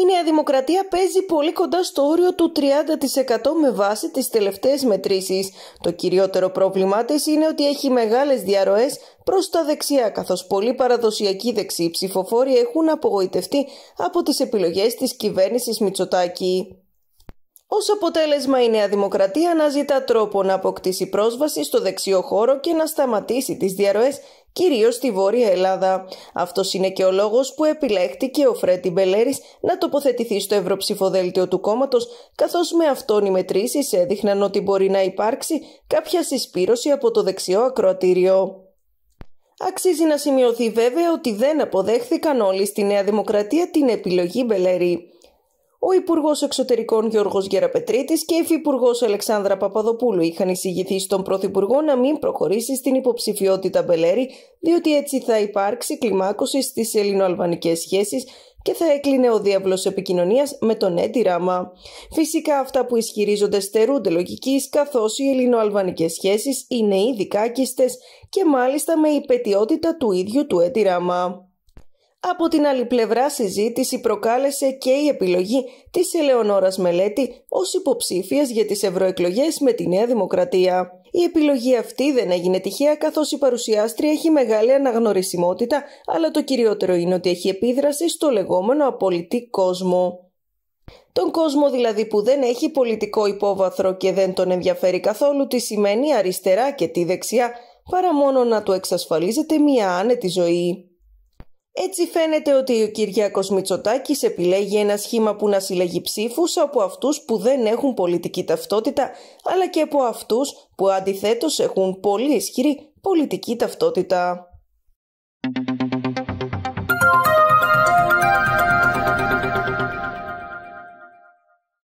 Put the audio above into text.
Η Νέα Δημοκρατία παίζει πολύ κοντά στο όριο του 30% με βάση τις τελευταίες μετρήσεις. Το κυριότερο πρόβλημά της είναι ότι έχει μεγάλες διαρροές προς τα δεξιά, καθώς πολλοί παραδοσιακοί δεξιοί ψηφοφόροι έχουν απογοητευτεί από τις επιλογές της κυβέρνησης Μητσοτάκη. Ως αποτέλεσμα η Νέα Δημοκρατία αναζητά τρόπο να αποκτήσει πρόσβαση στο δεξιό χώρο και να σταματήσει τις διαρροές κυρίως στη Βόρεια Ελλάδα. Αυτός είναι και ο λόγος που επιλέχτηκε ο Φρέτι Μπελέρης να τοποθετηθεί στο ευρωψηφοδέλτιο του κόμματος, καθώς με αυτόν οι μετρήσεις έδειχναν ότι μπορεί να υπάρξει κάποια συσπήρωση από το δεξιό ακροατήριο. Αξίζει να σημειωθεί βέβαια ότι δεν αποδέχθηκαν όλοι στη Νέα Δημοκρατία την επιλογή Μπελέρη ο Υπουργός Εξωτερικών Γιώργος Γεραπετρίτης και η Υφυπουργός Αλεξάνδρα Παπαδοπούλου είχαν εισηγηθεί στον Πρωθυπουργό να μην προχωρήσει στην υποψηφιότητα Μπελέρη, διότι έτσι θα υπάρξει κλιμάκωση στις ελληνοαλβανικές σχέσεις και θα έκλεινε ο διάβλος επικοινωνίας με τον Έντι Ράμα. Φυσικά αυτά που ισχυρίζονται στερούνται λογικής, καθώς οι ελληνοαλβανικές σχέσεις είναι ήδη κάκιστες και μάλιστα με υπετιότητα του ίδιου του Έντι Ράμα. Από την άλλη πλευρά συζήτηση προκάλεσε και η επιλογή της Ελεονόρας Μελέτη ως υποψήφιας για τις ευρωεκλογές με τη Νέα Δημοκρατία. Η επιλογή αυτή δεν έγινε τυχαία καθώς η παρουσιάστρια έχει μεγάλη αναγνωρισιμότητα αλλά το κυριότερο είναι ότι έχει επίδραση στο λεγόμενο απολυτή κόσμο. Τον κόσμο δηλαδή που δεν έχει πολιτικό υπόβαθρο και δεν τον ενδιαφέρει καθόλου τι σημαίνει αριστερά και τι δεξιά παρά μόνο να του εξασφαλίζεται μια άνετη ζωή. Έτσι φαίνεται ότι ο Κυριάκος Μητσοτάκης επιλέγει ένα σχήμα που να συλλέγει ψήφους από αυτούς που δεν έχουν πολιτική ταυτότητα, αλλά και από αυτούς που αντιθέτως έχουν πολύ ισχυρή πολιτική ταυτότητα.